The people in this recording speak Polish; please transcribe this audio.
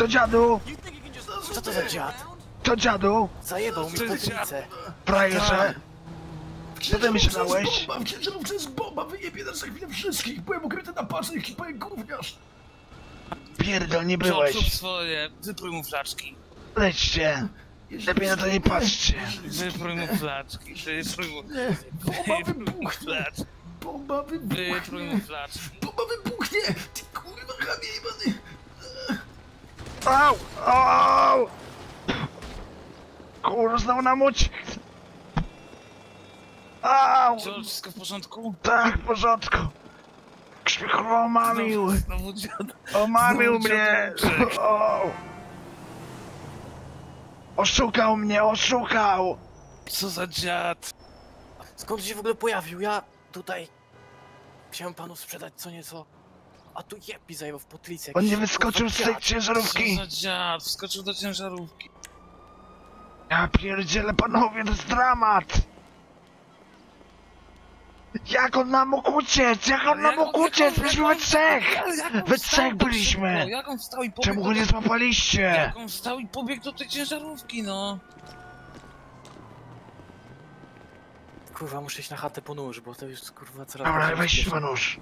To dziadu? Co to za dziad? To dziadu? Zajebał mi potlicę. Frajerze? Co ty myślałeś? Bomba, w ciężarówce jest bomba, wyjebie nas za chwilę wszystkich. Byłem ukryty na pacznych i powiem gówniarz. Pierdol, nie byłeś. swoje, wyprój mu flaczki. Lećcie. Lepiej na to nie patrzcie. Wyprój mu flaczki, wyprój mu... Bomba wybuchnie. flaczki, Bomba wybuchnie. wyprój mu flaczki. Bomba wybuchnie. Ty kurwa chamie jebany. Au! Au! Kurwa, znowu na muć. Au! George, wszystko w porządku? Tak, w porządku. Kurwa, omamił. Znowu, znowu. Omamił Znowu mnie. O. Oszukał mnie, oszukał. Co za dziad? Skąd się w ogóle pojawił? Ja tutaj chciałem panu sprzedać co nieco. A tu jeb mi zajebał w potlicę. On nie wyskoczył z tej dziad. Co ciężarówki. za dziad? Wskoczył do ciężarówki. Ja pierdzielę panowie, to jest dramat! Jak on nam mógł uciec? Jak on nam mógł uciec? jak we trzech! We trzech byliśmy. Jak on wstał i pobiegł Czemu go nie złapaliście? Jak on wstał i pobiegł do tej ciężarówki, no. Kurwa, muszę iść na chatę po nóż, bo to już kurwa coraz Dobra, bardziej weź bezpieczne. chyba nóż.